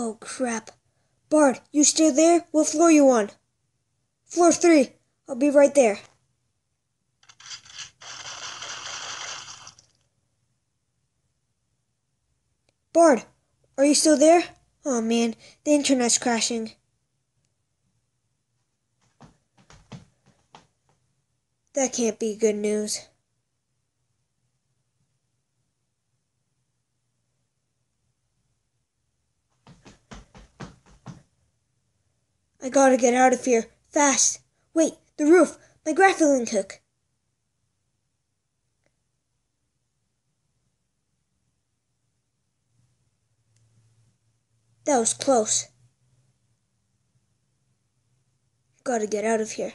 Oh, crap. Bard, you still there? What floor you on? Floor three. I'll be right there. Bard, are you still there? Oh man, the internet's crashing. That can't be good news. I gotta get out of here. Fast. Wait, the roof. My grappling hook. That was close. Gotta get out of here.